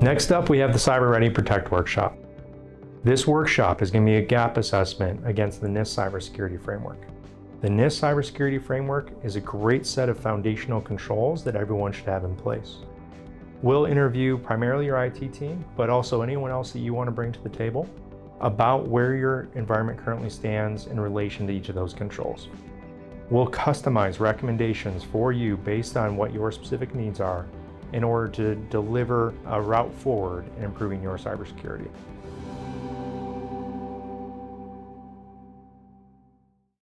Next up, we have the CyberReady Protect workshop. This workshop is going to be a gap assessment against the NIST cybersecurity framework. The NIST cybersecurity framework is a great set of foundational controls that everyone should have in place. We'll interview primarily your IT team, but also anyone else that you want to bring to the table about where your environment currently stands in relation to each of those controls. We'll customize recommendations for you based on what your specific needs are in order to deliver a route forward in improving your cybersecurity.